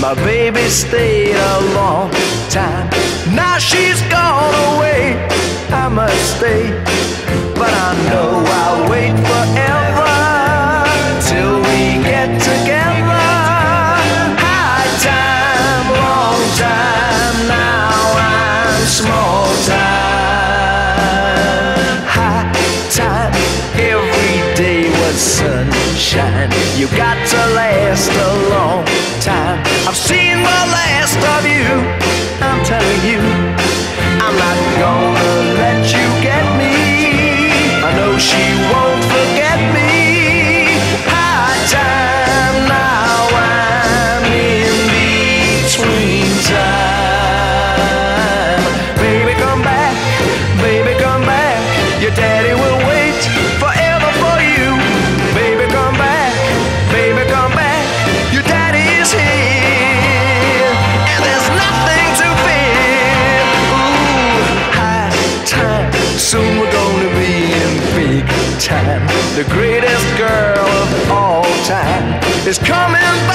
My baby stayed a long time. Now she's gone. time. The greatest girl of all time is coming